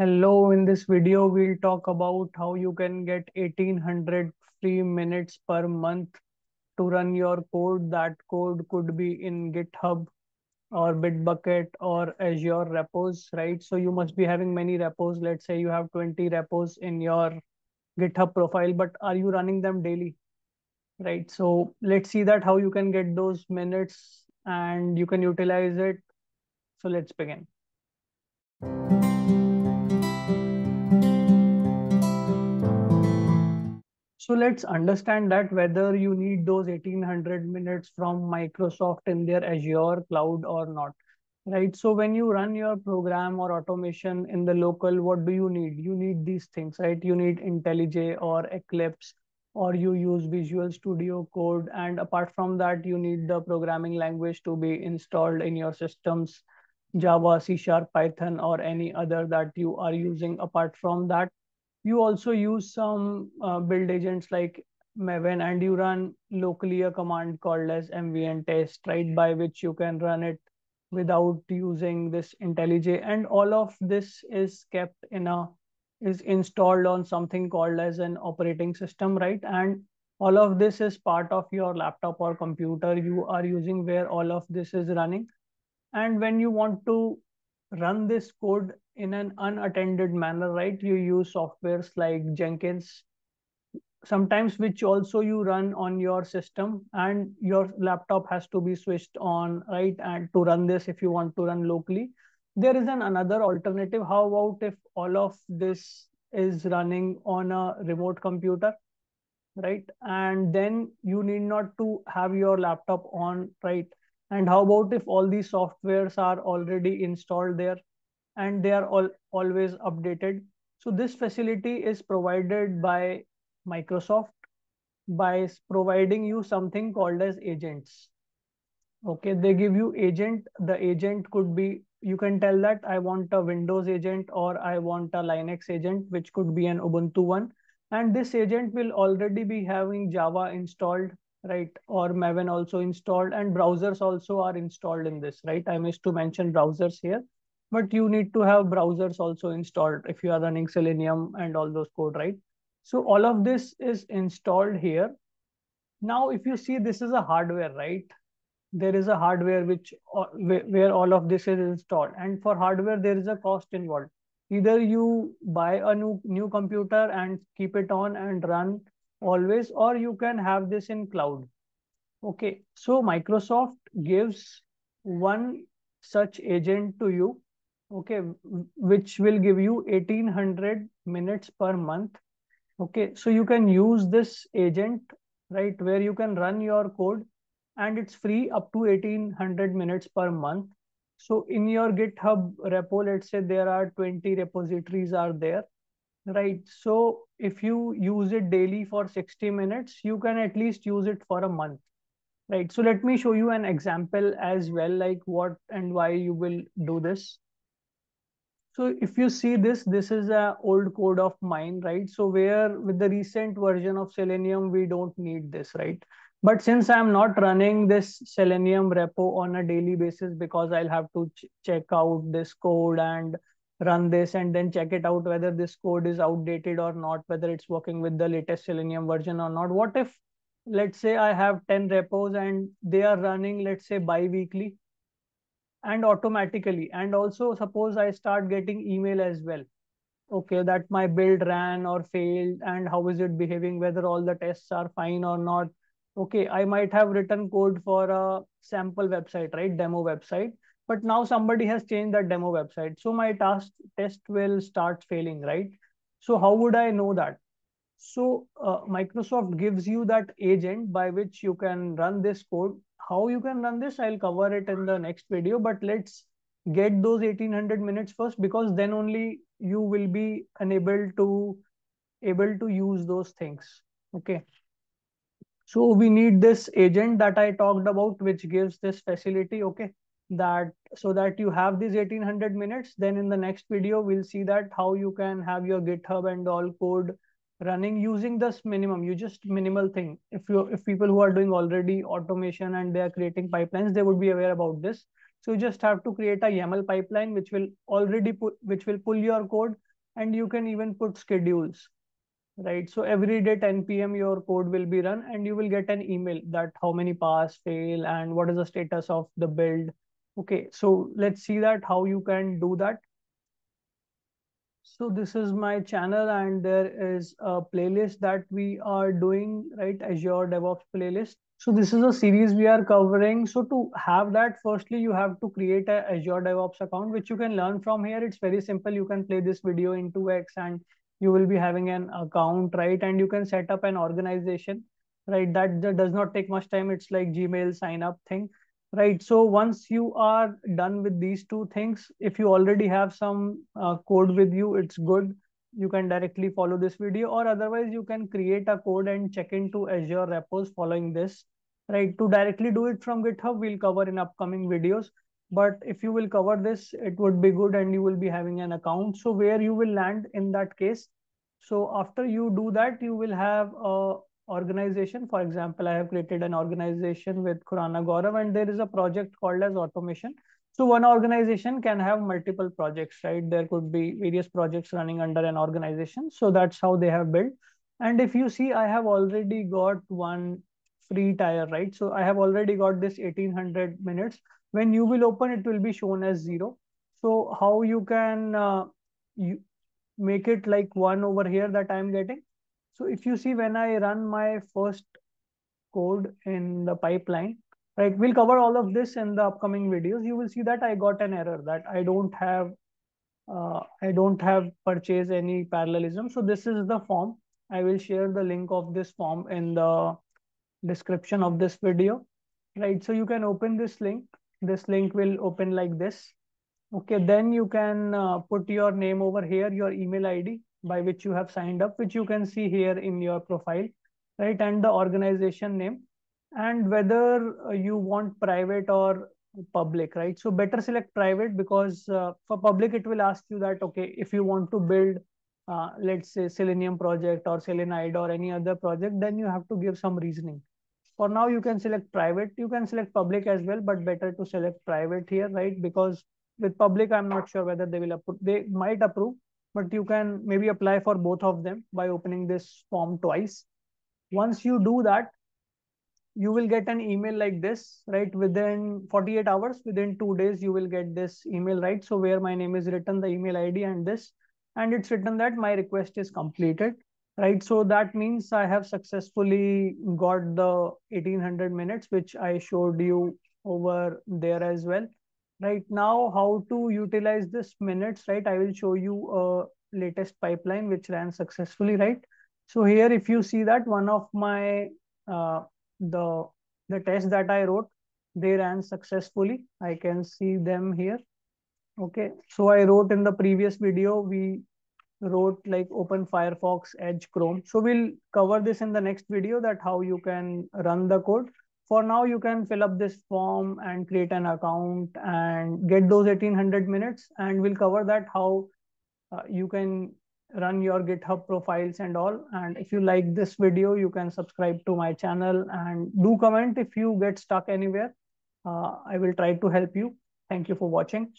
Hello, in this video, we'll talk about how you can get 1800 free minutes per month to run your code. That code could be in GitHub or Bitbucket or Azure repos, right? So you must be having many repos. Let's say you have 20 repos in your GitHub profile, but are you running them daily? Right. So let's see that how you can get those minutes and you can utilize it. So let's begin. So let's understand that whether you need those 1800 minutes from Microsoft in their Azure cloud or not, right? So when you run your program or automation in the local, what do you need? You need these things, right? You need IntelliJ or Eclipse, or you use Visual Studio Code. And apart from that, you need the programming language to be installed in your systems, Java, C Sharp, Python, or any other that you are using apart from that you also use some uh, build agents like Maven and you run locally a command called as mvn test, right? By which you can run it without using this IntelliJ. And all of this is kept in a, is installed on something called as an operating system, right? And all of this is part of your laptop or computer you are using where all of this is running. And when you want to run this code in an unattended manner, right? You use softwares like Jenkins, sometimes which also you run on your system and your laptop has to be switched on, right? And to run this, if you want to run locally, there is an another alternative. How about if all of this is running on a remote computer, right? And then you need not to have your laptop on, right? And how about if all these softwares are already installed there and they are all always updated? So this facility is provided by Microsoft by providing you something called as agents. Okay, they give you agent. The agent could be, you can tell that I want a Windows agent or I want a Linux agent, which could be an Ubuntu one. And this agent will already be having Java installed right? Or Maven also installed and browsers also are installed in this, right? I missed to mention browsers here, but you need to have browsers also installed if you are running Selenium and all those code, right? So all of this is installed here. Now, if you see, this is a hardware, right? There is a hardware which uh, where all of this is installed. And for hardware, there is a cost involved. Either you buy a new, new computer and keep it on and run always or you can have this in cloud okay so microsoft gives one such agent to you okay which will give you 1800 minutes per month okay so you can use this agent right where you can run your code and it's free up to 1800 minutes per month so in your github repo let's say there are 20 repositories are there Right. So if you use it daily for 60 minutes, you can at least use it for a month. Right. So let me show you an example as well, like what and why you will do this. So if you see this, this is a old code of mine, right? So where with the recent version of Selenium, we don't need this, right? But since I'm not running this Selenium repo on a daily basis because I'll have to ch check out this code and run this and then check it out whether this code is outdated or not, whether it's working with the latest Selenium version or not. What if, let's say I have 10 repos and they are running, let's say bi-weekly and automatically. And also suppose I start getting email as well. Okay, that my build ran or failed and how is it behaving, whether all the tests are fine or not. Okay, I might have written code for a sample website, right? Demo website but now somebody has changed that demo website so my task test will start failing right so how would i know that so uh, microsoft gives you that agent by which you can run this code how you can run this i'll cover it in the next video but let's get those 1800 minutes first because then only you will be unable to able to use those things okay? So we need this agent that i talked about which gives this facility okay? That so that you have these 1800 minutes then in the next video we'll see that how you can have your github and all code running using this minimum. You just minimal thing. If you if people who are doing already automation and they are creating pipelines they would be aware about this. So you just have to create a yaml pipeline which will already put which will pull your code and you can even put schedules right? So every day 10 p.m your code will be run and you will get an email that how many pass fail and what is the status of the build. Okay so let's see that how you can do that so this is my channel and there is a playlist that we are doing right azure devops playlist so this is a series we are covering. So to have that, firstly, you have to create a Azure DevOps account, which you can learn from here. It's very simple. You can play this video in 2x and you will be having an account, right? And you can set up an organization, right? That, that does not take much time. It's like Gmail sign up thing, right? So once you are done with these two things, if you already have some uh, code with you, it's good you can directly follow this video or otherwise you can create a code and check into Azure repos following this, right? To directly do it from GitHub, we'll cover in upcoming videos. But if you will cover this, it would be good and you will be having an account. So where you will land in that case. So after you do that, you will have a organization. For example, I have created an organization with Khurana Gaurav and there is a project called as automation. So one organization can have multiple projects, right? There could be various projects running under an organization. So that's how they have built. And if you see, I have already got one free tire, right? So I have already got this 1800 minutes. When you will open, it will be shown as zero. So how you can uh, you make it like one over here that I'm getting. So if you see when I run my first code in the pipeline, right we'll cover all of this in the upcoming videos. You will see that i got an error that i don't have uh, i don't have purchased any parallelism. So this is the form. I will share the link of this form in the description of this video right? So you can open this link. This link will open like this. Okay then you can uh, put your name over here your email id by which you have signed up which you can see here in your profile right and the organization name and whether uh, you want private or public right? So better select private because uh, for public it will ask you that okay if you want to build uh, let's say selenium project or selenide or any other project then you have to give some reasoning. For now you can select private you can select public as well but better to select private here right? Because with public i'm not sure whether they will approve they might approve but you can maybe apply for both of them by opening this form twice once you do that you will get an email like this, right? Within 48 hours, within two days, you will get this email, right? So where my name is written, the email ID and this, and it's written that my request is completed, right? So that means I have successfully got the 1800 minutes, which I showed you over there as well. Right now, how to utilize this minutes, right? I will show you a latest pipeline which ran successfully, right? So here, if you see that one of my uh, the the test that I wrote, they ran successfully. I can see them here. Okay, so I wrote in the previous video, we wrote like open Firefox, Edge, Chrome. So we'll cover this in the next video that how you can run the code. For now, you can fill up this form and create an account and get those 1800 minutes. And we'll cover that how uh, you can run your github profiles and all. And if you like this video you can subscribe to my channel and do comment if you get stuck anywhere. Uh, i will try to help you. Thank you for watching